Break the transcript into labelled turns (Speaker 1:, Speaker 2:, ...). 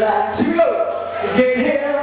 Speaker 1: like you look, you